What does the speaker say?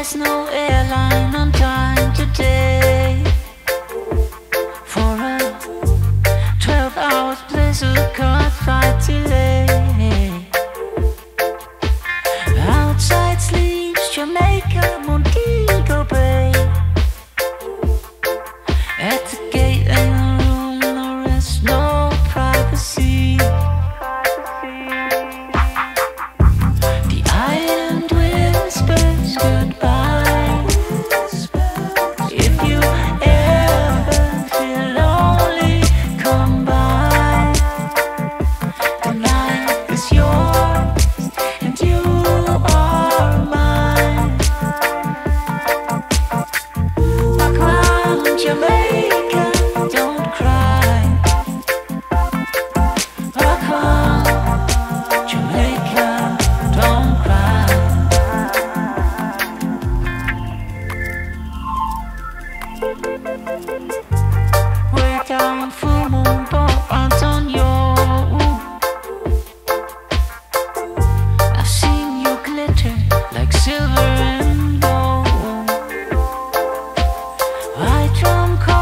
There's no airline on time today For a 12 hours place a car flight delay. Outside sleeps Jamaica, Montego Bay. At From call